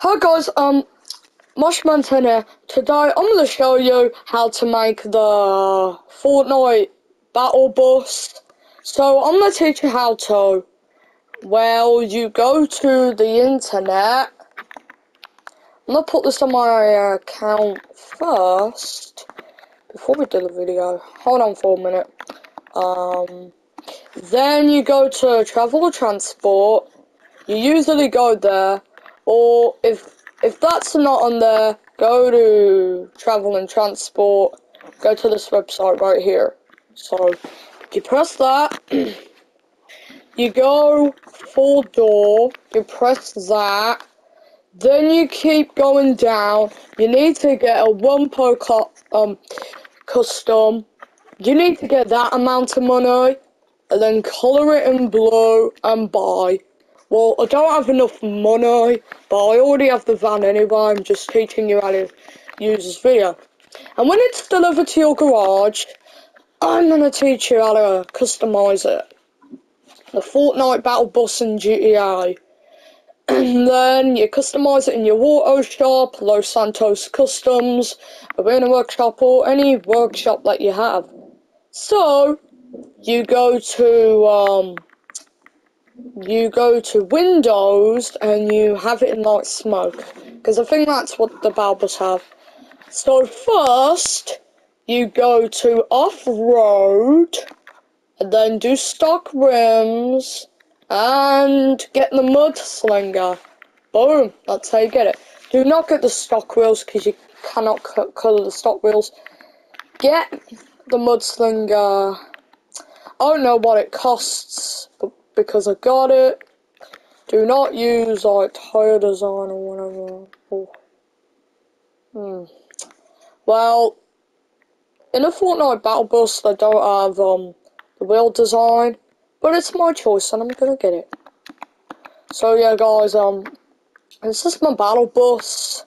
Hi guys, um, Marshman's here. Today I'm going to show you how to make the Fortnite Battle Bus. So I'm going to teach you how to. Well, you go to the internet. I'm going to put this on my account first. Before we do the video. Hold on for a minute. Um, then you go to Travel Transport. You usually go there or if if that's not on there, go to travel and transport. Go to this website right here. So you press that, you go full door, you press that, then you keep going down. You need to get a one per um custom. You need to get that amount of money and then color it in blue and buy. Well, I don't have enough money, but I already have the van anyway. I'm just teaching you how to use this video. And when it's delivered to your garage, I'm going to teach you how to customise it. The Fortnite Battle Bus in GTA. And then you customise it in your auto shop, Los Santos Customs, Arena Workshop, or any workshop that you have. So, you go to, um, you go to Windows and you have it in like smoke. Because I think that's what the Battle Bus have. So first, you go to off-road, and then do stock rims, and get the mudslinger. Boom, that's how you get it. Do not get the stock wheels because you cannot colour the stock wheels. Get the mudslinger. I don't know what it costs, but because I got it. Do not use like tire design or whatever. Oh. Hmm. Well, in a Fortnite Battle Bus, they don't have um the wheel design, but it's my choice and I'm gonna get it. So yeah, guys, um, this is my Battle Bus.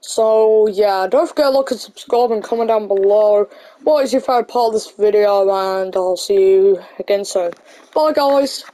So yeah, don't forget to like and subscribe and comment down below what is your favourite part of this video and I'll see you again soon. Bye guys!